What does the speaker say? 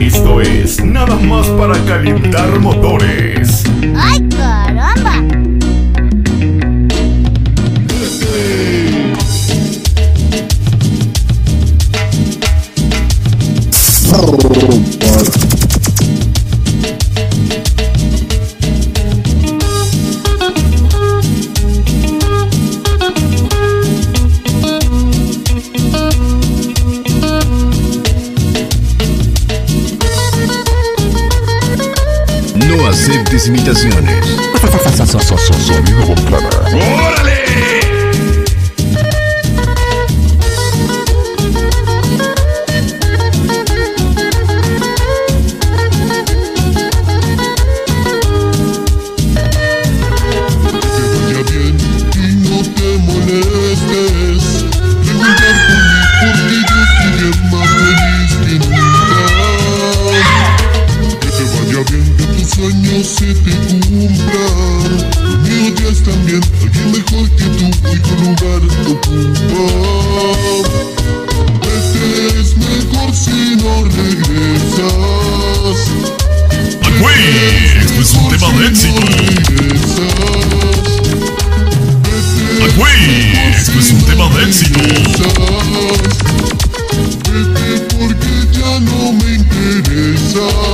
Esto es nada más para calentar motores. ¡Ay, caramba! No aceptes imitaciones. Sonido sueños se te cumplan. Los míos ya están bien, alguien mejor que tú hoy tu lugar ocupa. Este es mejor si no regresas. ¡Güey! Esto es un tema de éxito. ¡Güey! Esto es un tema de éxito. Vete porque ya no me interesas.